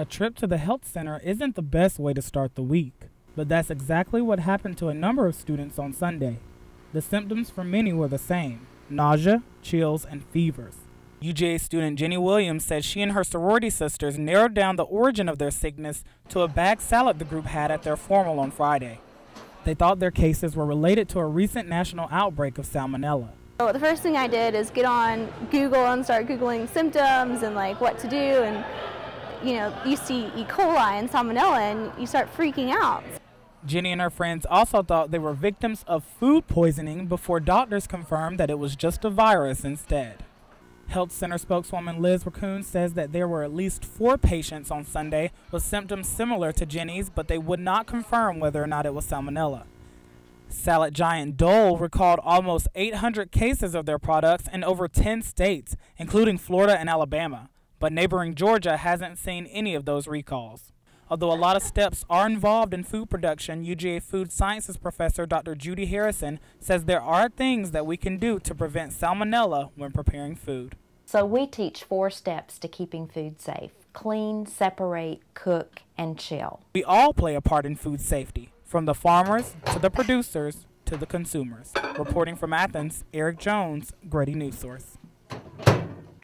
A trip to the health center isn't the best way to start the week, but that's exactly what happened to a number of students on Sunday. The symptoms for many were the same nausea, chills, and fevers. UGA student Jenny Williams said she and her sorority sisters narrowed down the origin of their sickness to a bag salad the group had at their formal on Friday. They thought their cases were related to a recent national outbreak of salmonella. So the first thing I did is get on Google and start Googling symptoms and like what to do and you know, you see E. coli and salmonella and you start freaking out. Jenny and her friends also thought they were victims of food poisoning before doctors confirmed that it was just a virus instead. Health Center spokeswoman Liz Raccoon says that there were at least four patients on Sunday with symptoms similar to Jenny's, but they would not confirm whether or not it was salmonella. Salad giant Dole recalled almost 800 cases of their products in over 10 states, including Florida and Alabama but neighboring Georgia hasn't seen any of those recalls. Although a lot of steps are involved in food production, UGA Food Sciences professor Dr. Judy Harrison says there are things that we can do to prevent salmonella when preparing food. So we teach four steps to keeping food safe. Clean, separate, cook, and chill. We all play a part in food safety, from the farmers to the producers to the consumers. Reporting from Athens, Eric Jones, Grady Newsource.